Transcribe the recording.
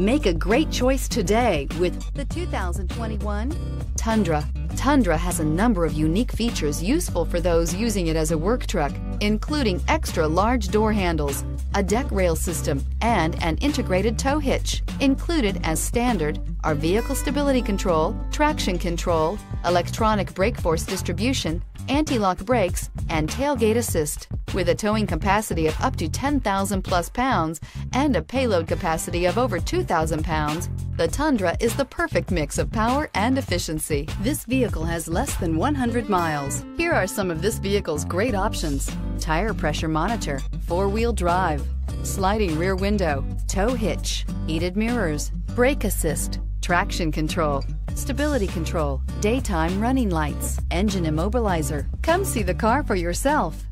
Make a great choice today with the 2021 Tundra. Tundra has a number of unique features useful for those using it as a work truck, including extra large door handles, a deck rail system, and an integrated tow hitch. Included as standard are vehicle stability control, traction control, electronic brake force distribution, anti-lock brakes, and tailgate assist. With a towing capacity of up to 10,000 plus pounds and a payload capacity of over 2,000 pounds, the Tundra is the perfect mix of power and efficiency. This vehicle has less than 100 miles. Here are some of this vehicle's great options. Tire pressure monitor, four-wheel drive, sliding rear window, tow hitch, heated mirrors, brake assist, traction control, stability control, daytime running lights, engine immobilizer. Come see the car for yourself.